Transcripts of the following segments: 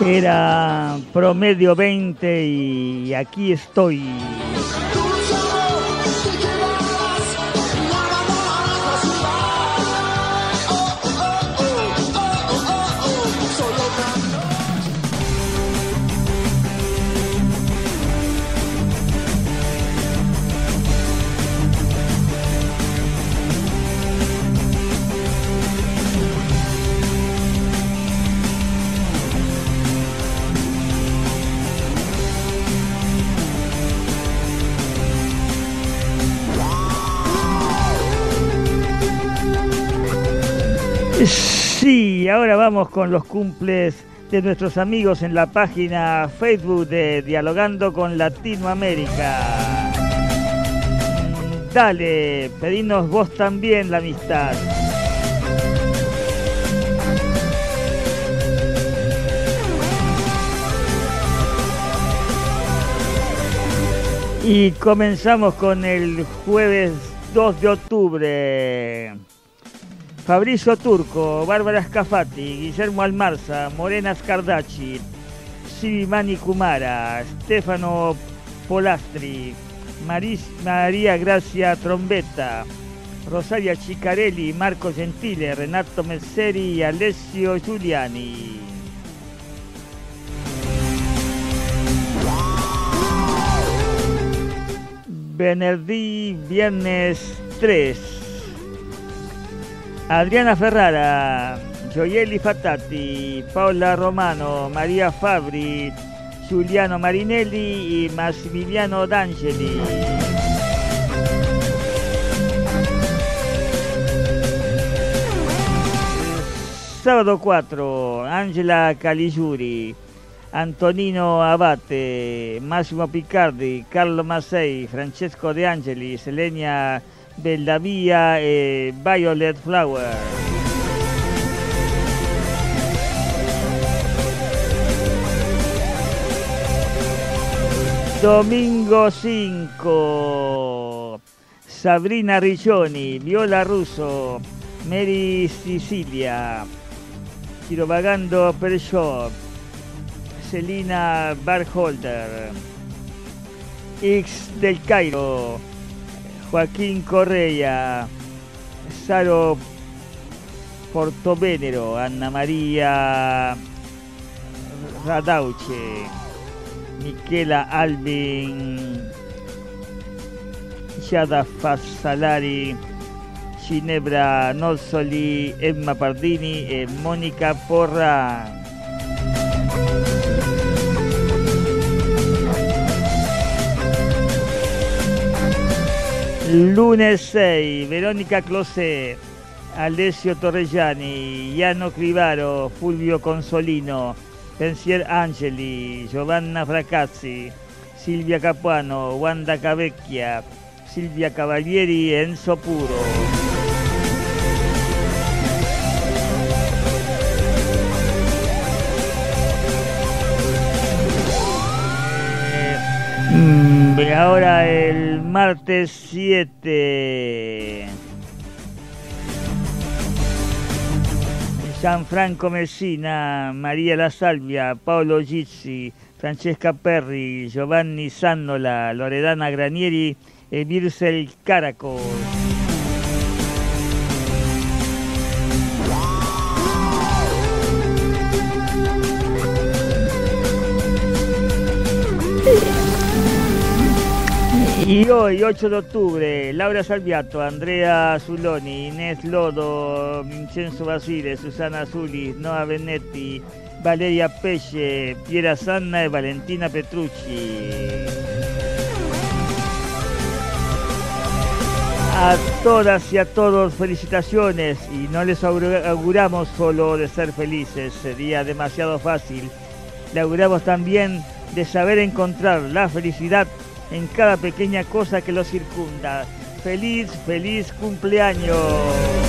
Era promedio 20 y aquí estoy. Sí, ahora vamos con los cumples de nuestros amigos en la página Facebook de Dialogando con Latinoamérica. Mm, Dale, pedinos vos también la amistad. Y comenzamos con el jueves 2 de octubre. Fabrizio Turco, Bárbara Scafati, Guillermo Almarza, Morena Scardacci, Sivimani Kumara, Stefano Polastri, Maris- María Gracia Trombetta, Rosaria Cicarelli, Marco Gentile, Renato Messeri y Alessio Giuliani. Venerdì, viernes 3. Adriana Ferrara, Gioielli Fatati, Paola Romano, Maria Fabri, Giuliano Marinelli y Massimiliano D'Angeli. Sábado 4, Angela Caligiuri, Antonino Abate, Massimo Picardi, Carlo Massei, Francesco De Angeli, Selenia Bellavia e Violet Flower. Domingo 5, Sabrina Riccioni, Viola Russo, Mary Sicilia, Girovagando Pershop, Celina Barholder, X del Cairo, Joaquín Correa, Saro Portovenero, Anna María Radauche, Michela Alvin, Yada Fassalari, Ginebra Nozzoli, Emma Pardini e Mónica Porra. Lunes 6, Verónica Closet, Alessio Torreggiani, Iano Crivaro, Fulvio Consolino, Pensier Angeli, Giovanna Fracazzi, Silvia Capuano, Wanda Cavecchia, Silvia Cavalieri Enzo Puro. Mm, y ahora el martes 7. Gianfranco Messina, María La Salvia, Paolo Gizzi, Francesca Perri, Giovanni Sannola, Loredana Granieri Emircel Caracol. Hoy, 8 de octubre, Laura Salviato, Andrea Zuloni, Inés Lodo, Vincenzo Basile, Susana Zulis, Noa Benetti, Valeria Pelle, Piera Sanna y Valentina Petrucci. A todas y a todos felicitaciones y no les auguramos solo de ser felices, sería demasiado fácil. Le auguramos también de saber encontrar la felicidad en cada pequeña cosa que lo circunda. Feliz, feliz cumpleaños.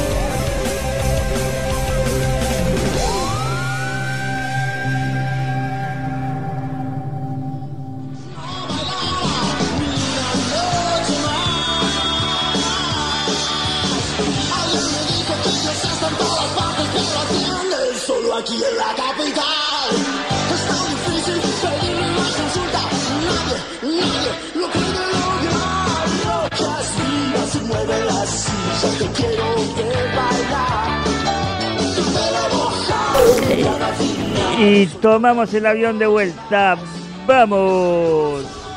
Y tomamos el avión de vuelta. ¡Vamos!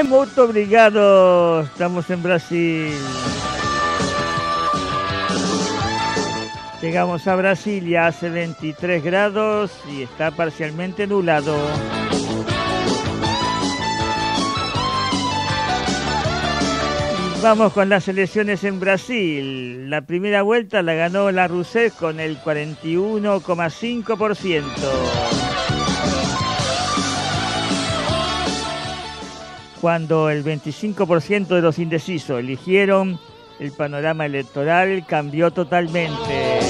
É muito obrigado. Estamos en Brasil. Llegamos a Brasil y hace 23 grados y está parcialmente nublado. Vamos con las elecciones en Brasil. La primera vuelta la ganó la Rousseff con el 41,5%. Cuando el 25% de los indecisos eligieron, el panorama electoral cambió totalmente.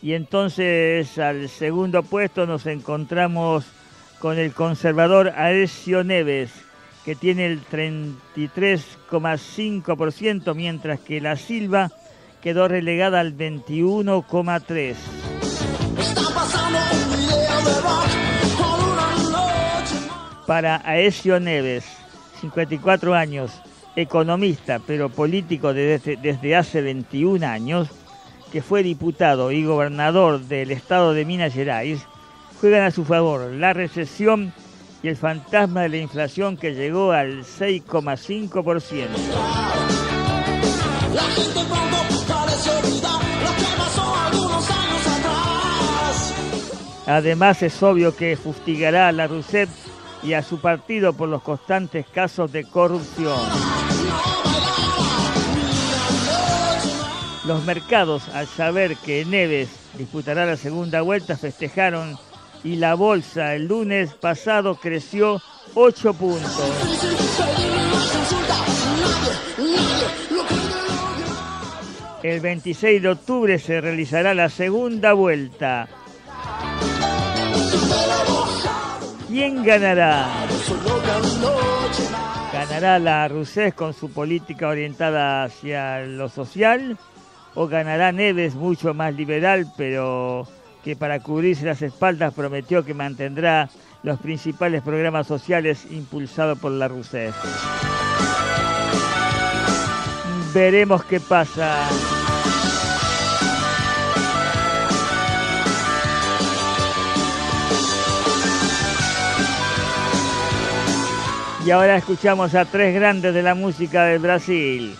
Y entonces al segundo puesto nos encontramos con el conservador Aecio Neves, que tiene el 33,5%, mientras que la Silva quedó relegada al 21,3%. Para Aesio Neves, 54 años, economista pero político desde, desde hace 21 años, que fue diputado y gobernador del estado de Minas Gerais, juegan a su favor la recesión y el fantasma de la inflación que llegó al 6,5%. La gente pronto parece olvidar lo que pasó algunos años atrás. Además es obvio que fustigará a la Rousseff y a su partido por los constantes casos de corrupción. Los mercados, al saber que Neves disputará la segunda vuelta, festejaron y la bolsa el lunes pasado creció 8 puntos. El 26 de octubre se realizará la segunda vuelta. ¿Quién ganará? ¿Ganará la Rousseff con su política orientada hacia lo social? ¿O ganará Neves mucho más liberal, pero que para cubrirse las espaldas prometió que mantendrá los principales programas sociales impulsados por la Rousseff? Veremos qué pasa. Y ahora escuchamos a tres grandes de la música del Brasil.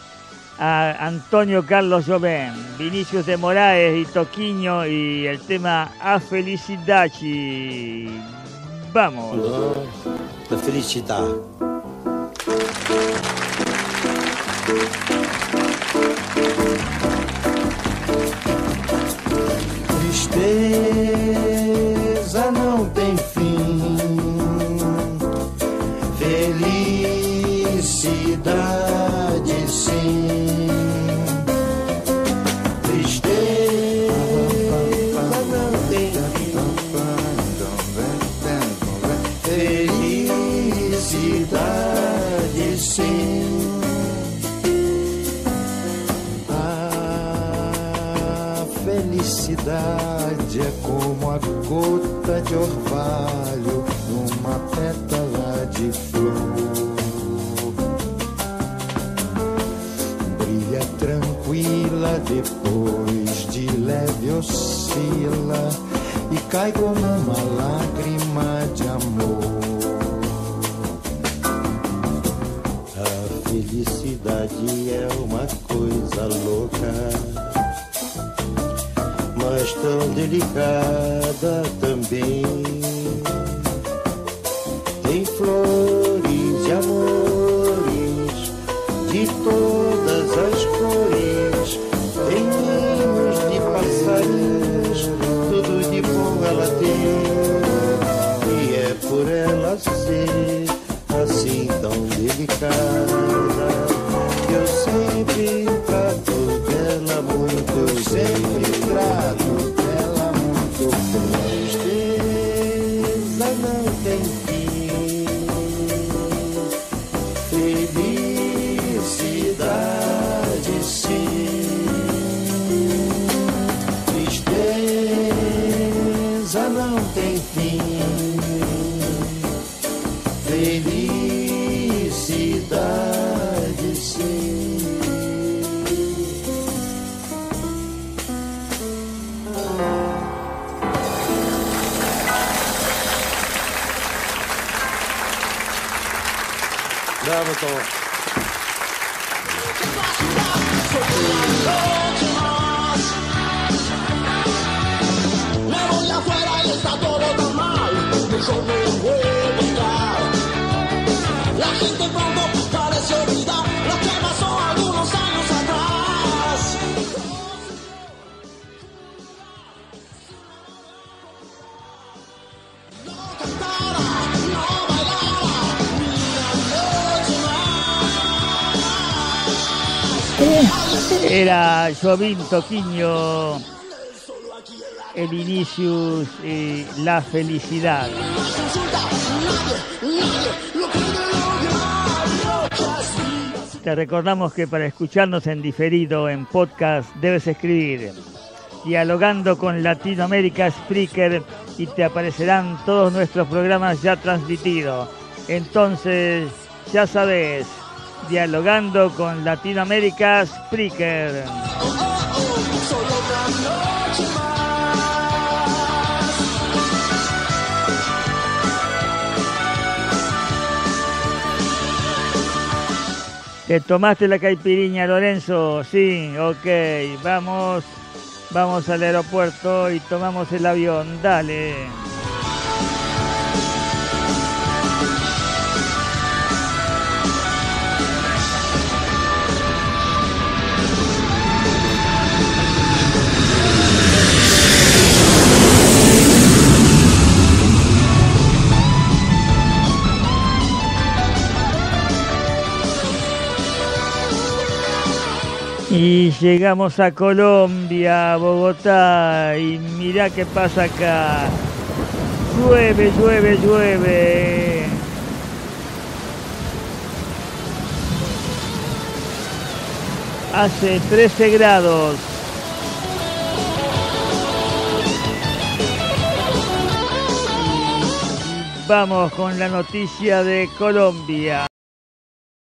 A Antonio Carlos Jobim, Vinicius de Moraes y Toquinho y el tema A Felicidade. Vamos. da felicità. Depois de leve oscila e cai como uma lágrima de amor. A felicidade é uma coisa louca, mas tão delicada também. Tem flores e amores de todas Bravo, todo. Yo no estar. La gente pronto parece olvidar Era Jovín Toquiño, el Inicius y la felicidad. Te recordamos que para escucharnos en diferido en podcast debes escribir dialogando con Latinoamérica Spreaker y te aparecerán todos nuestros programas ya transmitidos. Entonces, ya sabes, dialogando con Latinoamérica Spreaker. ¿Te tomaste la caipiriña, Lorenzo? Sí, ok. Vamos, vamos al aeropuerto y tomamos el avión. Dale. Y llegamos a Colombia, Bogotá, y mirá qué pasa acá. Llueve, llueve, llueve. Hace 13 grados. Vamos con la noticia de Colombia.